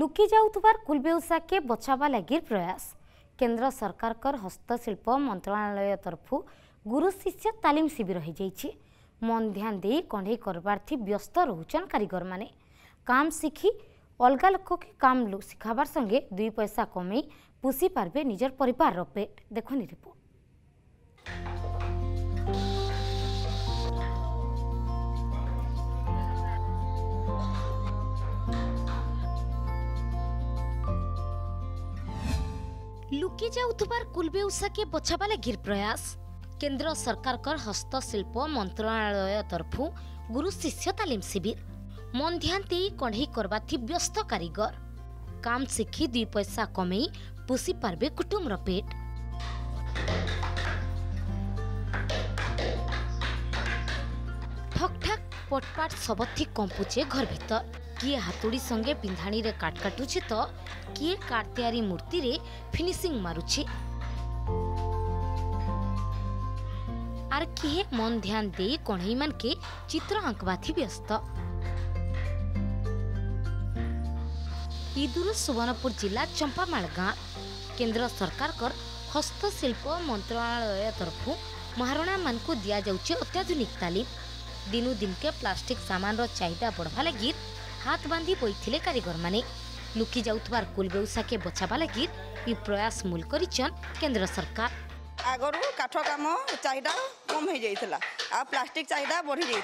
ଲୁକି ଯାଉଥିବାର କୁଲବେଉଷାକେ ବଚାବା ଲାଗି ପ୍ରୟାସ କେନ୍ଦ୍ର ସରକାରଙ୍କର ହସ୍ତଶିଳ୍ପ ମନ୍ତ୍ରଣାଳୟ ତରଫୁ ଗୁରୁ ଶିଷ୍ୟ ତାଲିମ ଶିବିର ହୋଇଯାଇଛି ମନ ଧ୍ୟାନ ଦେଇ କଣ୍ଢେଇ କରବାର୍ଥି ବ୍ୟସ୍ତ ରହୁଛନ୍ କାରିଗରମାନେ କାମ ଶିଖି ଅଲଗା ଲୋକକେ କାମ ଶିଖାବାର ସଙ୍ଗେ ଦୁଇ ପଇସା କମେଇ ପୁଷି ପାରବେ ନିଜର ପରିବାରର ପେଟ ଦେଖନି ରିପୋର୍ଟ ଲୁକି ଯାଉଥିବାର କୁଲବେଉସାକେ ବଛାବା ଲାଗି ପ୍ରୟାସ କେନ୍ଦ୍ର ସରକାରଙ୍କର ହସ୍ତଶିଳ୍ପ ମନ୍ତ୍ରଣାଳୟ ତରଫୁ ଗୁରୁ ଶିଷ୍ୟ ତାଲିମ ଶିବିର ମନ୍ଧ୍ୟାନ୍ତ କଢ଼େଇ କରବା ବ୍ୟସ୍ତ କାରିଗର କାମ ଶିଖି ଦୁଇ ପଇସା କମେଇ ପୋଷି ପାରିବେ କୁଟୁମ୍ବର ପେଟ ଠକ୍ଠାକ୍ ପଟପାଟ ସବଥି କମ୍ପୁଛେ ଘର ଭିତର କିଏ ହାତୁଡ଼ି ସଙ୍ଗେ ପିନ୍ଧାଣିରେ କାଟକାଟୁଛେ ତ କିଏ କାର୍ ତିଆରି ମୂର୍ତ୍ତିରେ ଫିନିସିଂ ମାରୁଛି ଆର୍ କିଏ ମନ ଧ୍ୟାନ ଦେଇ କଣ୍ଢେଇମାନକେ ଚିତ୍ର ଆଙ୍କବାଥି ବ୍ୟସ୍ତ ଇଦୁର ସୁବର୍ଣ୍ଣପୁର ଜିଲ୍ଲା ଚମ୍ପାମାଳ ଗାଁ କେନ୍ଦ୍ର ସରକାରଙ୍କର ହସ୍ତଶିଳ୍ପ ମନ୍ତ୍ରଣାଳୟ ତରଫୁ ମହାରଣାମାନଙ୍କୁ ଦିଆଯାଉଛି ଅତ୍ୟାଧୁନିକ ତାଲିମ ଦିନୁ ଦିନକେ ପ୍ଲାଷ୍ଟିକ୍ ସାମାନର ଚାହିଦା ବଢ଼ବା ଲାଗି ହାତ ବାନ୍ଧି ବଇଥିଲେ କାରିଗରମାନେ লুকি যাওয়ার কুলবেউসাকে বছাবা লাগি ই প্রয়াস মূল করেছেন কেন্দ্র সরকার আগর কাঠ কাম চাহিদা কম হয়ে যাই প্লাস্টিক চাহিদা বড়ি যাই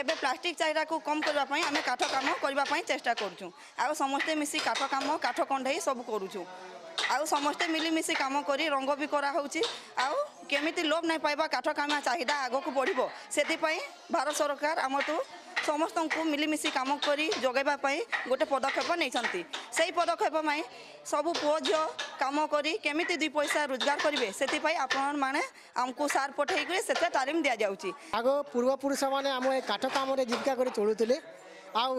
এবার প্লাস্টিক চাহিদা কম করা আমি কাঠ কাম করা চেষ্টা করছু আসতে মিশি কাঠ কাম কাঠ কণ্ঢাই সব করুছু আসতে মিলিমিশি কাম করে রঙ বি করা হচ্ছে আউ কেমিতি লোভ নাই পাইবা কাঠ কাম চাহিদা আগক বড়ি সেপাই ভারত সরকার আমার ସମସ୍ତଙ୍କୁ ମିଳିମିଶି କାମ କରି ଯୋଗାଇବା ପାଇଁ ଗୋଟେ ପଦକ୍ଷେପ ନେଇଛନ୍ତି সেই পদক্ষেপ পাই সবু পুয় ঝিও কাম করে কেমিতি দুই পয়সা রোজগার করবে সেপাই আপনার মানে আমি সার পঠাই করে সেটা তালিম দিয়া যাচ্ছে আগ পূর্বপুরুষ মানে আমি এই কাঠ কামরে জীবিকা করে চলুলে আউ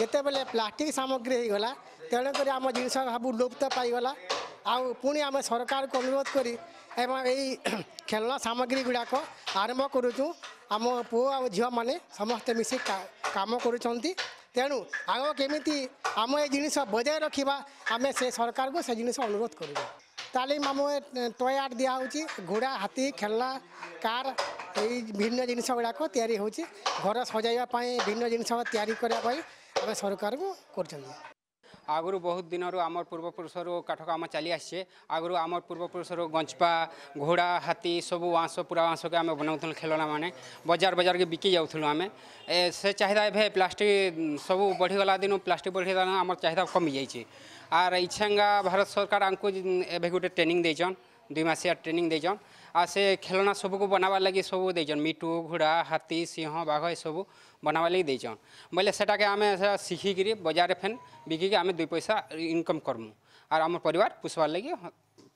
যেতবে প্লাষ্টিক সামগ্রী হয়ে গলা তেমনি আমার জিনিস সব লুপ্ত পাইগলা ଆଉ ପୁଣି ଆମେ ସରକାରକୁ ଅନୁରୋଧ କରି ଏବଂ ଏଇ ଖେଳନା ସାମଗ୍ରୀ ଗୁଡ଼ାକ ଆରମ୍ଭ କରୁଛୁ ଆମ ପୁଅ ଆଉ ଝିଅମାନେ ସମସ୍ତେ ମିଶି କାମ କରୁଛନ୍ତି ତେଣୁ ଆଗ କେମିତି ଆମ ଏ ଜିନିଷ ବଜାୟ ରଖିବା ଆମେ ସେ ସରକାରଙ୍କୁ ସେ ଜିନିଷ ଅନୁରୋଧ କରିବା ତାଲିମ ଆମ ଟଏ ଆର୍ଟ ଦିଆହେଉଛି ଘୋଡ଼ା ହାତୀ ଖେଳନା କାର୍ ଏଇ ଭିନ୍ନ ଜିନିଷ ଗୁଡ଼ାକ ତିଆରି ହେଉଛି ଘର ସଜାଇବା ପାଇଁ ଭିନ୍ନ ଜିନିଷ ତିଆରି କରିବା ପାଇଁ ଆମେ ସରକାରଙ୍କୁ କରୁଛନ୍ତି ଆଗରୁ ବହୁତ ଦିନରୁ ଆମର ପୂର୍ବପୁରୁଷରୁ କାଠ କାମ ଚାଲି ଆସିଛେ ଆଗରୁ ଆମର ପୂର୍ବପୁରୁଷରୁ ଗଞ୍ଜପା ଘୋଡ଼ା ହାତୀ ସବୁ ବାଁଶ ପୁରା ବାଁଶକେ ଆମେ ବନାଉଥିଲୁ ଖେଳନାମାନେ ବଜାର ବଜାରକେ ବିକି ଯାଉଥିଲୁ ଆମେ ସେ ଚାହିଦା ଏବେ ପ୍ଲାଷ୍ଟିକ ସବୁ ବଢ଼ିଗଲା ଦିନୁ ପ୍ଲାଷ୍ଟିକ ବଢ଼ିଗଲା ଆମର ଚାହିଦା କମିଯାଇଛି ଆର୍ ଇଚ୍ଛାଙ୍ଗା ଭାରତ ସରକାର ଆମକୁ ଏବେ ଗୋଟେ ଟ୍ରେନିଂ ଦେଇଛନ୍ ଦୁଇ ମାସିଆ ଟ୍ରେନିଂ ଦେଇଛନ୍ ଆଉ ସେ ଖେଳନା ସବୁକୁ ବନାବାର୍ ଲାଗି ସବୁ ଦେଇଛନ୍ ମିଟୁ ଘୋଡ଼ା ହାତୀ ସିଂହ ବାଘ ଏସବୁ ବନାବାର୍ ଲାଗି ଦେଇଛନ୍ ବୋଇଲେ ସେଟାକେ ଆମେ ସେଟା ଶିଖିକିରି ବଜାରରେ ଫେନ୍ ବିକିକି ଆମେ ଦୁଇ ପଇସା ଇନକମ୍ କର୍ମୁ ଆର୍ ଆମ ପରିବାର ପୋଷବାର୍ ଲାଗି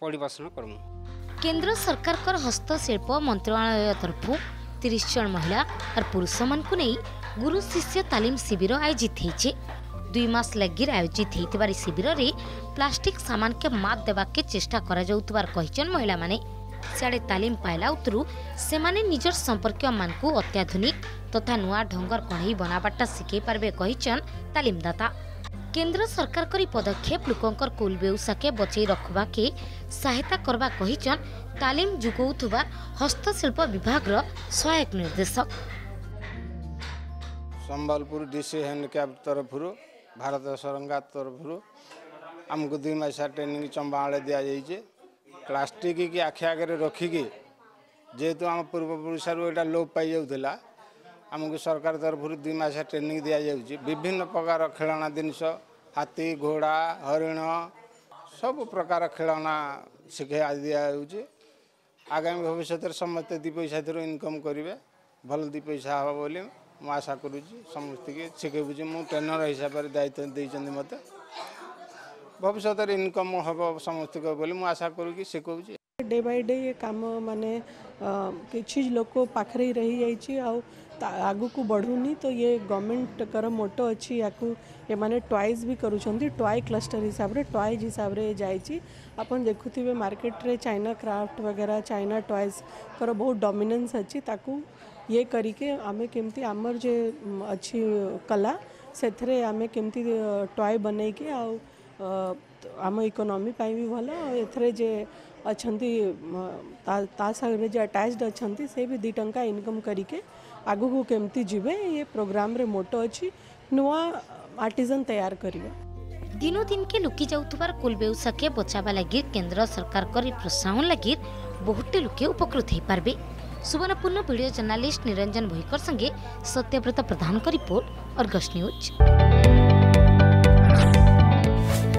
ପରିବେଷଣ କର୍ମୁ କେନ୍ଦ୍ର ସରକାରଙ୍କର ହସ୍ତଶିଳ୍ପ ମନ୍ତ୍ରଣାଳୟ ତରଫରୁ ତିରିଶ ଜଣ ମହିଳା ଆର୍ ପୁରୁଷମାନଙ୍କୁ ନେଇ ଗୁରୁ ଶିଷ୍ୟ ତାଲିମ ଶିବିର ଆୟୋଜିତ ହେଇଛି ଦୁଇ ମାସ ଲାଗି ଆୟୋଜିତ ହୋଇଥିବାର ଶିବିରରେ ପ୍ଲାଷ୍ଟିକ୍ ସାମାନକେ ମାତ୍ ଦେବାକେ ଚେଷ୍ଟା କରାଯାଉଥିବାର କହିଛନ୍ ମହିଳାମାନେ ସିଆଡ଼େ ତାଲିମ ପାଇଲା ଉତ୍ରୁ ସେମାନେ ନିଜର ସମ୍ପର୍କୀୟମାନଙ୍କୁ ଅତ୍ୟାଧୁନିକ ତଥା ନୂଆ ଢଙ୍ଗର କଢ଼େଇ ବନାବାରଟା ଶିଖେଇ ପାରିବେ କହିଛନ୍ ତାଲିମଦାତା କେନ୍ଦ୍ର ସରକାରଙ୍କର ଏହି ପଦକ୍ଷେପ ଲୋକଙ୍କର କୁଲ ବେଉସାକେ ବଚେଇ ରଖବାକେ ସହାୟତା କରିବା କହିଛନ୍ ତାଲିମ ଯୋଗାଉଥିବା ହସ୍ତଶିଳ୍ପ ବିଭାଗର ସହାୟକ ନିର୍ଦ୍ଦେଶକ ସମ୍ବଲପୁର ଡିସି ହ୍ୟାଣ୍ଡିକ୍ୟାପ୍ଟ ତରଫରୁ ଭାରତ ସରକାର ତରଫରୁ ଆମକୁ ଦୁଇ ମାସ ଟ୍ରେନିଂ ଚମ୍ବା ଆଳେ ଦିଆଯାଇଛି ପ୍ଲାଷ୍ଟିକ କି ଆଖି ଆଗରେ ରଖିକି ଯେହେତୁ ଆମ ପୂର୍ବ ପୂର୍ବପୁରୁଷରୁ ଏଇଟା ଲୋପ ପାଇଯାଉଥିଲା ଆମକୁ ସରକାର ତରଫରୁ ଦୁଇ ମାସ ଟ୍ରେନିଂ ଦିଆଯାଉଛି ବିଭିନ୍ନ ପ୍ରକାର ଖେଳନା ଜିନିଷ ହାତୀ ଘୋଡ଼ା ହରିଣ ସବୁ ପ୍ରକାର ଖେଳନା ଶିଖାଇ ଦିଆଯାଉଛି ଆଗାମୀ ଭବିଷ୍ୟତରେ ସମସ୍ତେ ଦୁଇ ପଇସା ଇନକମ୍ କରିବେ ଭଲ ଦୁଇ ପଇସା ହେବ ବୋଲି ମୁଁ ଆଶା କରୁଛି ସମସ୍ତଙ୍କୁ ଶିଖେଇବୁଛି ମୁଁ ଟ୍ରେନର ହିସାବରେ ଦାୟିତ୍ୱ ଦେଇଛନ୍ତି ମୋତେ ଭବିଷ୍ୟତରେ ଇନକମ୍ ହେବ ସମସ୍ତଙ୍କ ବୋଲି ମୁଁ ଆଶା କରୁକି ଶିଖଉଛି डे बाय डे ये काम माने कि लोक पाखे रही जा आग को बढ़ूनी तो ये गवर्नमेंट कर मोटो अच्छी या ये माने ट्वाइज भी करूँ ट्वाय क्लस्टर हिसाब से ट्वाइज हिसाब से जापन देखु मार्केट रे चाइना क्राफ्ट वगैरह चाइना टॉयज कर बहुत डोमिनेंस अच्छी ये करके आम केमती आमर जे अच्छी कला से आम केमती ट्वाय बनई कि आ आम इकोनोमी भी भल एथर जे अच्छा से भी दी इनकम करके आग को कमती जी ये प्रोग्राम रे मोटो अच्छी नुआ आर्टिजन तैयार करेंगे दिनो दिन के लुकी जाऊर कुल व्यवसाय के बचावा लगे केन्द्र सरकार के प्रोत्साहन लगे बहुत लुके उपकृत हो पारे सुवर्णपूर्ण भिड जर्नालीस्ट निरंजन भईकर संगे Satyabrata Pradhan report Argus news